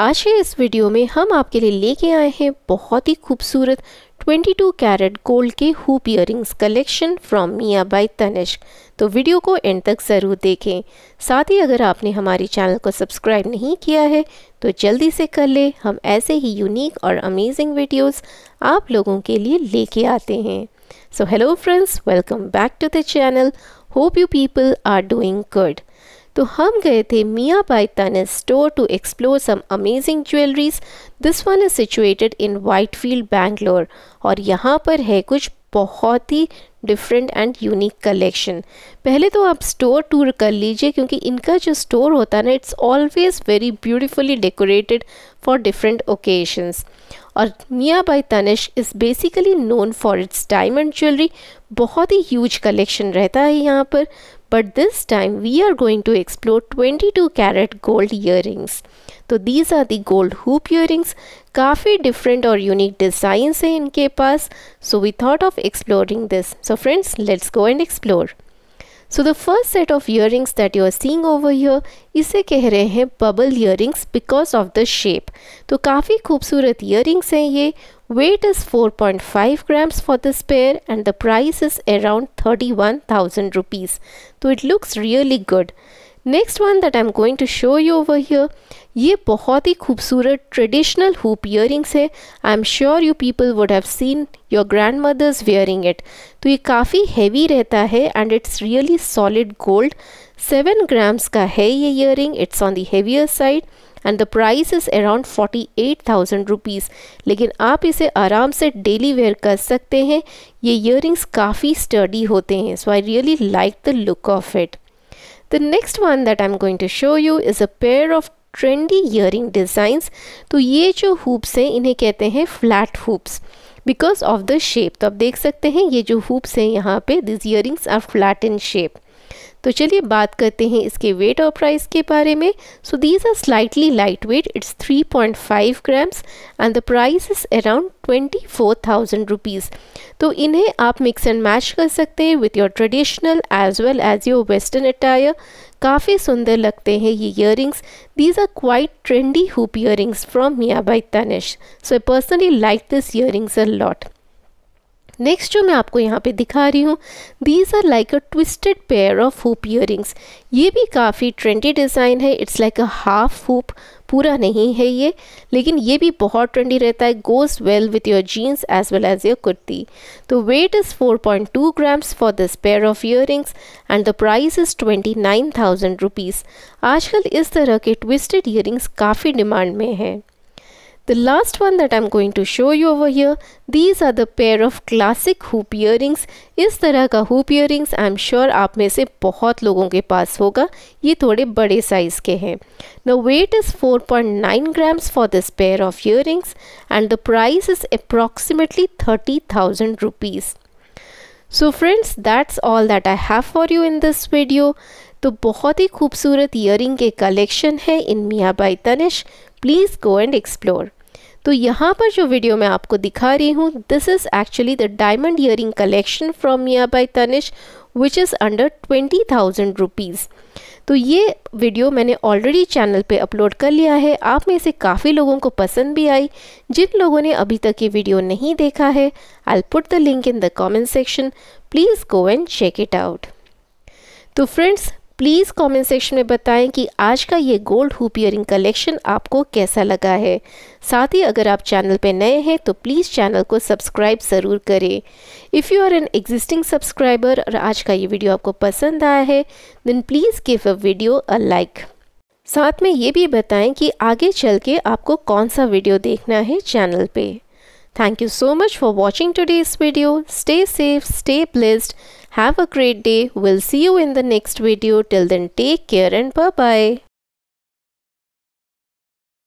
आज के इस वीडियो में हम आपके लिए लेके आए हैं बहुत ही खूबसूरत 22 कैरेट गोल्ड के hoop earrings collection from Mia by Tanishq तो वीडियो को एंड तक ज़रूर देखें। साथ ही अगर आपने हमारे चैनल को सब्सक्राइब नहीं किया है तो जल्दी से कर ले। हम ऐसे ही यूनिक और अमेजिंग वीडियोस आप लोगों के लिए लेके आते हैं। So hello friends welcome back to the channel hope you people are doing good तो हम गए थे Mia by Tanishq store to explore some amazing jewelleries this one is situated in Whitefield Bangalore और यहाँ पर है कुछ बहुत ही डिफरेंट एंड यूनिक कलेक्शन पहले तो आप स्टोर टूर कर लीजिए क्योंकि इनका जो स्टोर होता है ना it's always very beautifully decorated for different occasions और Mia by Tanishq is basically known for its diamond jewellery बहुत ही ह्यूज कलेक्शन रहता है यहाँ पर but this time we are going to explore 22 two carat gold earrings तो these are the gold hoop earrings काफ़ी different और unique designs हैं इनके पास. So we thought of exploring this so friends let's go and explore so the first set of earrings that you are seeing over here इसे कह रहे हैं bubble earrings because of the shape तो काफ़ी खूबसूरत earrings हैं ये weight is four point five grams for the spare and the price is around thirty one thousand rupees तो it looks really good next one that I am going to show you over here ये बहुत ही खूबसूरत traditional hoop earrings है. I am sure you people would have seen your grandmothers wearing it तो ये काफ़ी heavy रहता है and it's really solid gold seven grams का है ये earring it's on the heavier side and the price is around forty eight thousand rupees लेकिन आप इसे आराम से डेली वेयर कर सकते हैं. ये इयर काफ़ी स्टडी होते हैं so I really like the look of it the next one that I am going to show you is a pair of trendy earring designs तो ये जो हुप्स हैं, इन्हें कहते हैं flat hoops because of the shape तो आप देख सकते हैं ये जो हुप्स हैं यहाँ पे these earrings are flat in shape तो चलिए बात करते हैं इसके वेट और प्राइस के बारे में। So these are slightly light weight it's 3.5 grams and the price is around twenty four thousand rupees तो इन्हें आप मिक्स एंड मैच कर सकते हैं with your traditional as well as your western attire काफ़ी सुंदर लगते हैं ये earrings these are quite trendy hoop ear from Mia by Tanishq so I personally like this ear a lot next जो मैं आपको यहाँ पे दिखा रही हूँ these are like a twisted pair of hoop earrings ये भी काफ़ी ट्रेंडी डिज़ाइन है it's like a half hoop पूरा नहीं है ये, लेकिन ये भी बहुत ट्रेंडी रहता है goes well with your jeans as well as your kurti तो weight is 4.2 grams for this pair of earrings and the price is twenty nine thousand rupees आजकल इस तरह के ट्विस्टेड इयरिंग्स काफ़ी डिमांड में हैं। The last one that I'm going to show you over here, these are the pair of classic hoop earrings. इस तरह का hoop earrings I'm sure आप में से बहुत लोगों के पास होगा ये थोड़े बड़े साइज़ के हैं The weight is 4.9 grams for this pair of earrings and the price is approximately 30,000 rupees. So friends that's all that I have for you in this video तो बहुत ही खूबसूरत ईयरिंग के कलेक्शन है in Mia by Tanishq please go and explore तो यहाँ पर जो वीडियो मैं आपको दिखा रही हूँ this is actually the diamond earring collection from Mia by Tanishq which is under twenty thousand rupees तो ये वीडियो मैंने ऑलरेडी चैनल पे अपलोड कर लिया है। आप में से काफ़ी लोगों को पसंद भी आई। जिन लोगों ने अभी तक ये वीडियो नहीं देखा है I put the link in the comment section please go and check it out तो फ्रेंड्स प्लीज़ कमेंट सेक्शन में बताएँ कि आज का ये गोल्ड हुप इयरिंग कलेक्शन आपको कैसा लगा है। साथ ही अगर आप चैनल पर नए हैं तो प्लीज़ चैनल को सब्सक्राइब ज़रूर करें। If you are an existing subscriber और आज का ये वीडियो आपको पसंद आया है then please give a video a like साथ में ये भी बताएँ कि आगे चल के आपको कौन सा वीडियो देखना है चैनल पे। Thank you so much for watching today's video stay safe stay blessed Have a great day. We'll see you in the next video. Till then, take care and bye bye.